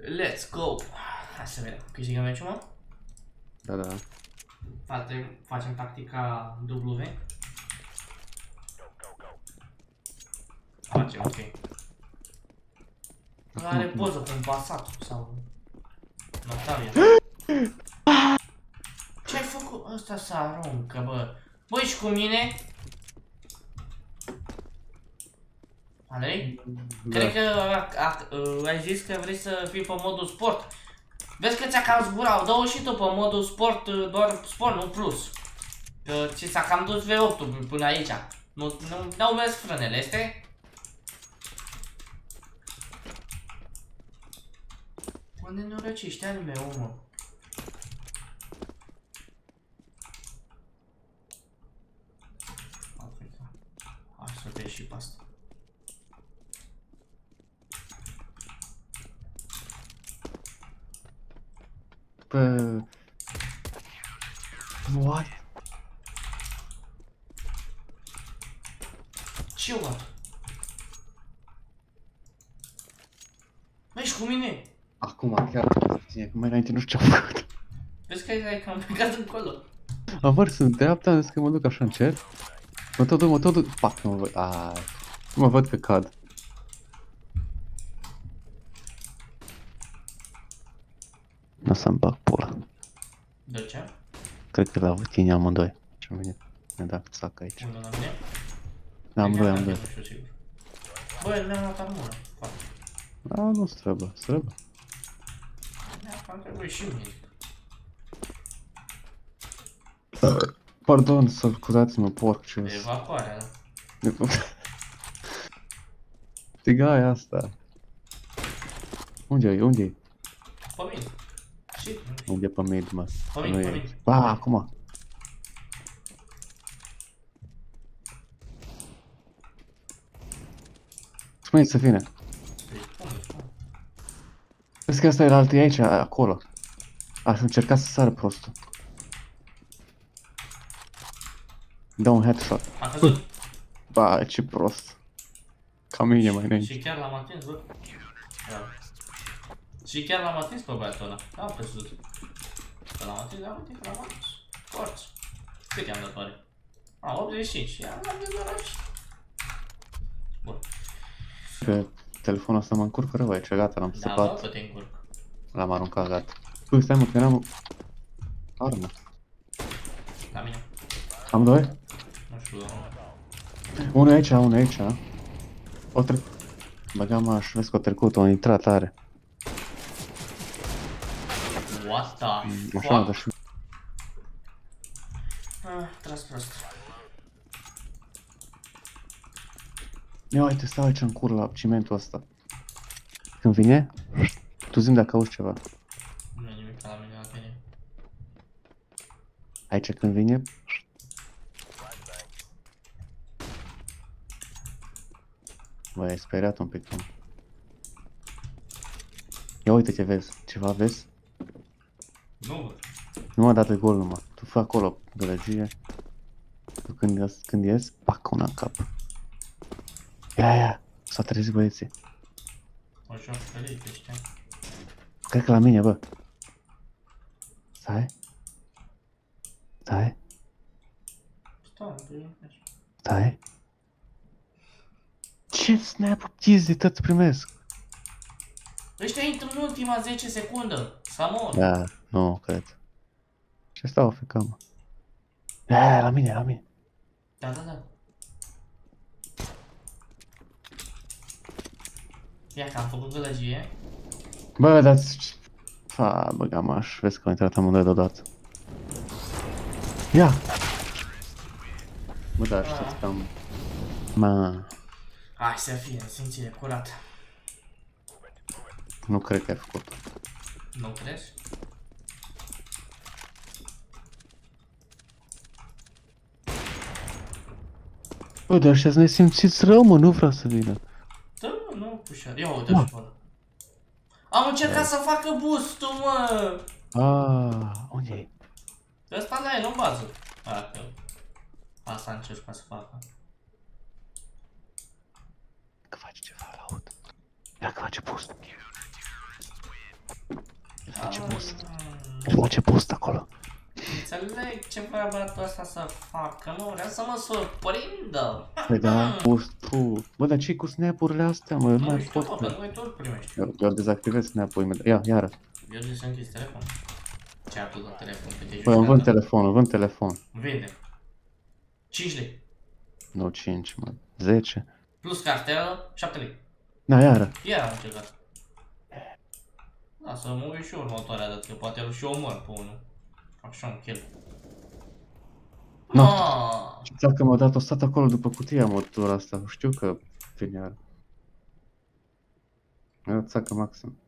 Let's go! Hai să vedem. Câștigăm meciul, mă? Da, da. Facem, facem tactica W. Facem, ok. Nu are poză cu un pasat sau... Notavia. Ce ai făcut? Ăsta să aruncă, bă. Băi, și cu mine? Andrei? Da. Cred că a, a, ai zis că vrei să fii pe modul sport. Vezi că ți-a cam zburat, dă și tu pe modul sport, doar sport, nu plus. Că ți s-a cam dus V8 până aici. Nu, nu, n-au mers frânele, este? Unde nu răcești al meu, mă? Africa. Hai să vezi și pe asta. Pe... What? Ce eu luat? Mergi cu mine? Acum, chiar, ține, că mai înainte nu știu ce am făcut. Vezi că ai cam plecat încolo. Am mers în dreapta, am zis că mă duc așa încet. Mă tot duc, mă tot duc, pac, nu mă văd, aaa, mă văd că cad. Nu o să-mi bag pula. De ce? Cred că la tine amândoi. Ce am venit. Ne da sac aici. Unul la mine? Da, amândoi, Nu amândoi. știu sigur. Băi, mi-am luat armură. Foarte. Da, nu trebuie, trebuie. Mi-a cam trebuit și mie. Pardon, să scuzați-mă, porc, ce Evacuarea, da. Tigaia asta. Unde e? Unde e? Pe mine. Și? Unde e pe mid, mă? Pe Nu mine, pe e mine. aici. Ba, acum. Spune să vină. Deci, unde, spune? Vezi că asta era altul e aici, acolo. Aș încerca să sară prostul. Dă un headshot. A căzut. Ba, ce prost. Ca mine mai înainte. Și chiar l-am atins, bă. Da. Și chiar l-am atins pe băiatul ăla. Da, am crezut. Că l-am atins, da, uite că l-am atins. Forți. Cât i-am dat oare? A, 85. Ia, l-am de doar aici. Bun. Pe telefonul ăsta mă încurcă rău aici, gata, l-am Da, bă, săpat. că te încurc. L-am aruncat, gata. Bă, stai mă, că n-am... Armă. La mine. Am doi? Nu știu, Unul aici, unul aici. O trec... Băga maș, vezi că o trecut, o intrat are. What the Așa am dat fuck? și... Ah, tras prost. Ia uite, stau aici în cur la cimentul ăsta. Când vine, tu zi dacă auzi ceva. Nu e nimic la mine, la tine. Aici când vine... Bă, ai speriat un pic. mă. Ia uite ce vezi. Ceva vezi? Nu văd. Nu mă dat gol numai. Tu fă acolo gălăgie. Tu când, ies- când ies, pac una în cap. Ia, ia, s-a trezit băieții. O și-o felit ăștia. Cred că la mine, bă. Stai. Stai, Stai, bine, așa. stai. Ce snap de tot primesc? Ăștia intră în ultima 10 secundă. Samon. Da, nu, cred. Ce stau fica, mă? Da, la mine, la mine. Da, da, da. Ia că am făcut gălăgie. Bă, dați... Fa, băga maș, vezi că au intrat amândoi deodată. Ia! Bă, da, știți că am... Ma, Hai să fie, simțire curată. nu cred că ai făcut. Nu crezi? Bă, dar ăștia ne simțiți rău, mă, nu vreau să vină. Da, nu, ușor. Ia uite și pe ăla. Am încercat să facă boost-ul, mă! Ah, unde e? Ăsta da, e, nu bază. A, că... Asta încerc să facă. Că face ceva, l-aud. Ia că face boost. Ce post? Ah, Bă, ce post acolo? Înțeleg ce vrea băiatul ăsta să facă, nu vrea să mă surprindă. Păi da, post, pu. Bă, dar ce cu snap-urile astea, mă? Eu nu Nu mai știu, pot. mă, mă. pentru că tu îl primești. Eu, eu dezactivez snap-ul imediat. Ia, iară. Eu zic să închizi telefon. Ce ai la telefon? Că te Bă, îmi vând jucat. telefonul, vând telefon. Vinde. 5 lei. Nu 5, mă. 10. Plus cartelă, 7 lei. Da, iară. Iar am încercat. Da, să mă uit și eu următoarea dată, că poate îl și omor pe unul. Fac și eu un kill. Nu. Ah, Și dacă m-a dat, o stat acolo după cutia motorul asta. Știu că vine iară. Mi-a dat țacă maxim.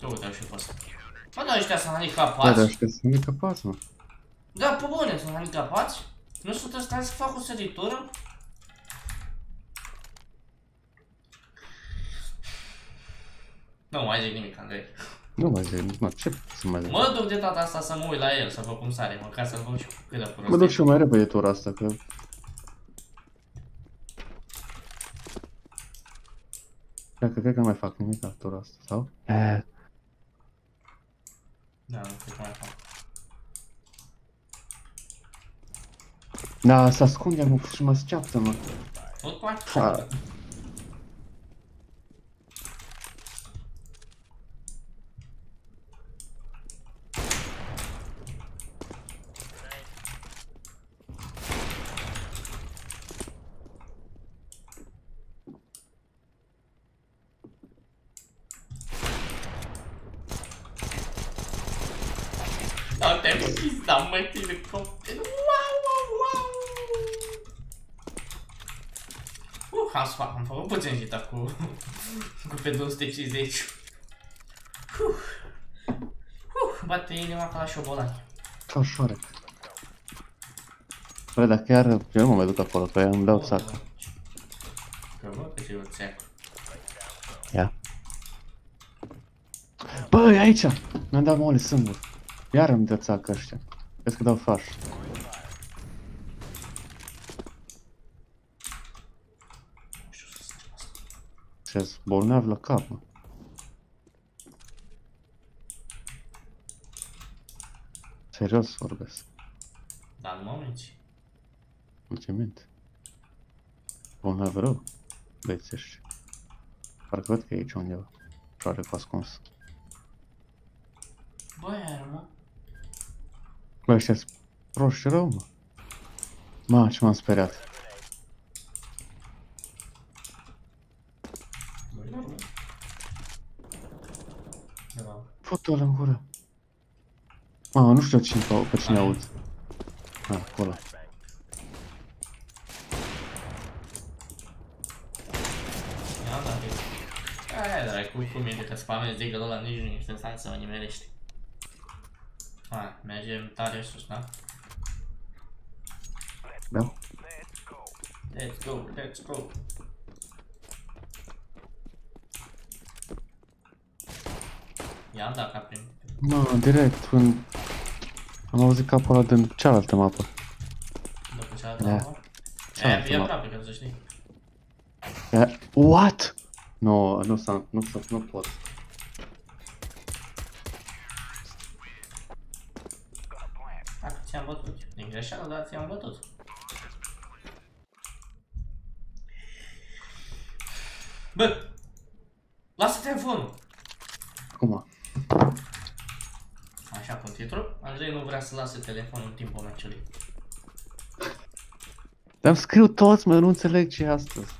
Tu uite și pe ăsta. Bă, da, ăștia sunt Da, handicapați. dar ăștia sunt handicapați, mă. Da, pe bune, sunt handicapați. Nu sunt în stare să facă o săritură? Nu mai zic nimic, Andrei. Nu mai zic, mă, ce să mai zic? Mă duc de data asta să mă uit la el, să văd cum sare, măcar să-l văd și cu cât de Mă prost duc e. și eu mai repede tura asta, că... Dacă cred că nu mai fac nimic la tura asta, sau? E, Da, nu știu cum mai fac. da, se ascunde mă, și mă te-am pizda, mă, tine copil. Wow, wow, wow. Uh, am, sfa- am făcut puțin hita cu, cu pe 250. Uh. Uh, bate inima ca la șobolani. Ca șoarec. Bă, dacă chiar eu nu mă mai duc acolo, că îmi dau țac. Că văd că ce țeac. Ia. Bă, e aici! Mi-am dat mole singur. Iar îmi dă țac ăștia. Vezi că dau faș. Nu știu să zic asta. ce bolnav la cap, mă. Serios vorbesc. Dar nu mă minți. Nu ți minte. Bolnav rău. Băieți ăștia. Parcă văd că e aici undeva. Șoare cu ascuns. Bă, iar, mă. Bă, ăștia sunt proști rău, mă. Ma, ce m-am speriat. Bă, iar, mă. Da. Fă-o în gură. Ma, nu știu cine, pe cine aud. Ah, acolo. Ia, da, e. Aia, dar cum, cum e de că spamezi de gălul ăla, nici nu este în stare să mă nimerești. Hai, mergem tare sus, da? Da? Let's go, let's go. Ia da, ca prin... Mă, direct, în... Am auzit capul ăla din cealaltă mapă. După cealaltă Da. mapă? E, Cealaltă e mapă. aproape, că să știi. E, what? Nu, nu, s-a- nu, s-a- nu pot. Ți-am bătut. Din greșeală, dar ți-am bătut. Bă! Lasă telefonul! Cum? Așa, cu titlu. Andrei nu vrea să lase telefonul în timpul meciului. Dar scriu toți, mă, eu nu înțeleg ce e astăzi.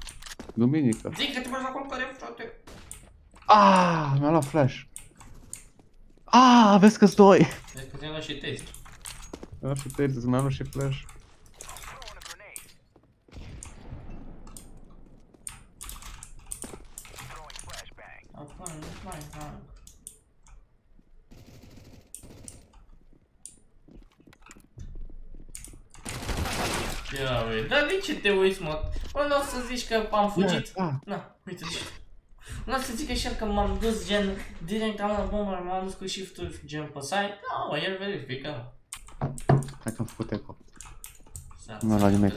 Duminică. Zic că te mergi la culcare, frate! Ah, mi-a luat flash. Ah, vezi că-s doi. Vezi că ți-am luat și tezi. Mi-a luat și tăi, mi-a luat și flash. Acum, nu mai fac. Ia uite, dar de ce te uiți, mă? Bă, nu o să zici că am fugit. Da, Na, uite, Nu o să zică și el că m-am dus gen direct am la bombă, m-am dus cu shift-ul gen pe site. Da, mă, el verifică. Hai că am făcut eco. Nu la nimic.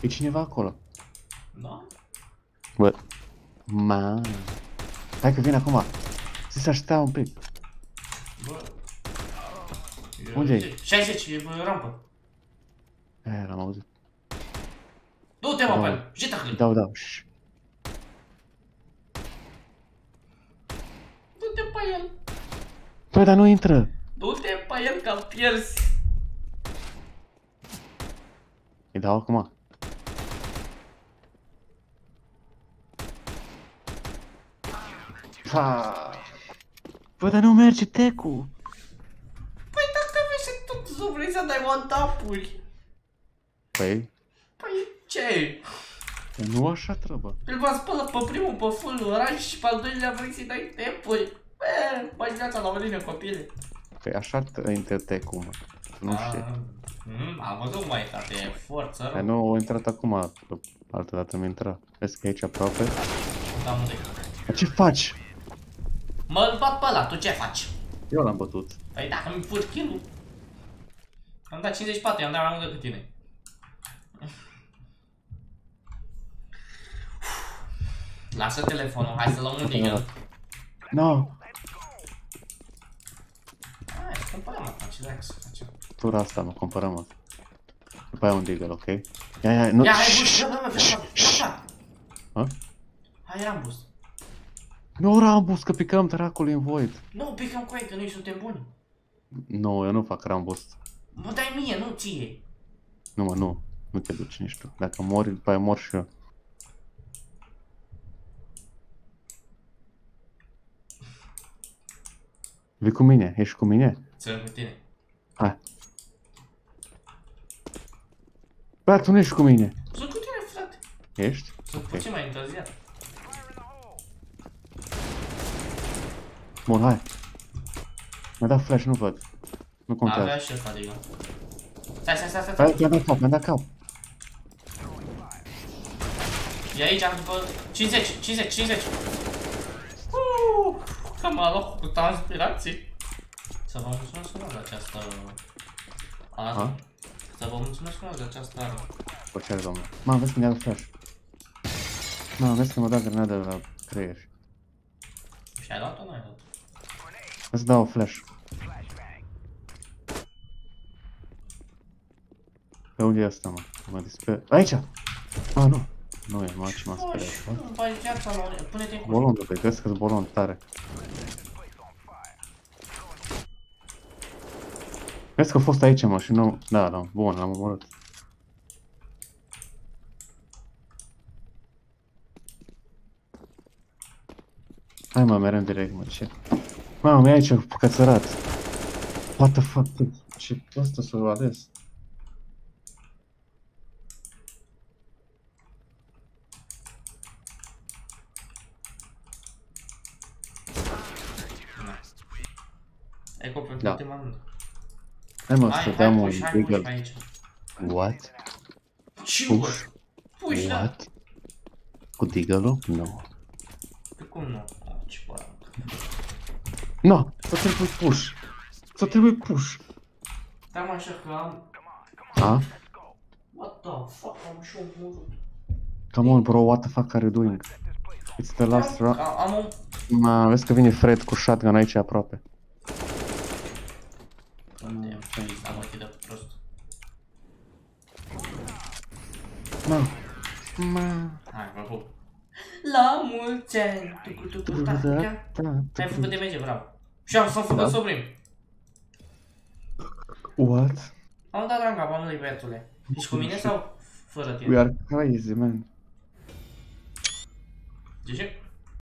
E cineva acolo. Da? Bă. Ma. Hai că vine acum. Să aștepta un pic. Bă. Unde-i? 60, e bă, rampă. Aia l-am auzit. Du-te mă Da. pe el, jita-l. Dau, dau. Șș. Du-te pe el. Păi, dar nu intră. Du-te pe el că-l pierzi. Îi dau acum. Ha. Bă, dar nu merge tecu. Păi dacă vezi și tot să vrei să dai one tap-uri. Păi, Păi ce? nu așa trebuie. Îl va spălă pe primul pe full oraș și pe al doilea vrei să-i dai. Bă, bagi viața la o linie copile. Păi așa intră tecu, mă. Nu știu. Ah, mm, am văzut mai tate, e forță Păi rău. nu a intrat acum, că altă dată mi intra. Vezi că e aici aproape. Da, unde Dar ce faci? Mă bat pe ăla, tu ce faci? Eu l-am bătut. Păi dacă mi fur kill-ul. Am dat 54, i-am dat mai mult decât tine. Lasă telefonul, hai să luăm un digger. No, Hai, cumpărăm acum, ce dacă să facem. tura asta, mă, cumpărăm mă. După aia un deagle, ok? Ia, ia, nu... Ia, hai boost, ia, bă, bă, bă, bă, bă. Ha? Hai, am boost. Nu, Rambus, că picăm dracului în void. Nu, picăm cu ei, că noi suntem buni. Nu, eu nu fac Rambus. Mă dai mie, nu ție. Nu, mă, nu. Nu te duci nici tu. Dacă mori, după aia mor și eu. Vii cu mine? Ești cu mine? Ți cu tine. Hai. Bă, tu nu ești cu mine. Sunt cu tine, frate. Ești? Sunt Ok. puțin mai întârziat. Bun, hai. Mi-a dat flash, nu văd. Nu Avea contează. și ăsta, adică. Stai, stai, stai, stai. Hai, stai. mi-a dat cap, mi-a dat cap. E aici, după 50, 50, 50. Uuu, că m-a luat cu transpirații. Să vă mulțumesc frumos de această armă. Ha? Să vă mulțumesc frumos de această armă. Bă, ce are, domnule? Mă, vezi că mi-a dat flash. Mă, vezi că mi-a dat grenadă la creier. Și ai luat-o, nu ai luat Îți dau flash. Pe unde e asta, mă? Mă disper... Aici! A, nu. Nu e, mă, ce m-a speriat. Bă, Nu bagi viața la unde, pune-te în cur. Bolon, bă, vezi că-s bolon tare. Vezi că a fost aici, mă, și nu... Da, da, bun, l-am omorât. Hai, mă, merem direct, mă, ce... Mamă, e aici, cățărat. What the fuck, dude? ce ăsta s-a ales? Eco pentru Da. ultima rundă. Hai, mă, Hai, să hai, dăm un puși, hai, puși pe deagle. aici. What? Sure. Puși, da. What? Cu deagle-ul? Nu. Pe cum nu? Ah, Ce bă. Nu, să trebuie push. Să trebuie push. Da, mă, așa că am... A? What the fuck, am și un murut. Come on, bro, what the fuck are you doing? It's the last round. Am, am un... Ma, vezi că vine Fred cu shotgun aici aproape. Unde am ochii de prost. Ma. Ma. Hai, vă pup. La mulți ani! Tucu, tucu, ta, Da, chiar. da, Ai făcut de merge, bravo. Și am să făcut Da. suprim. What? Am dat ranga, bănului băiatule. Ești cu mine sau fără We tine? are crazy, man. GG?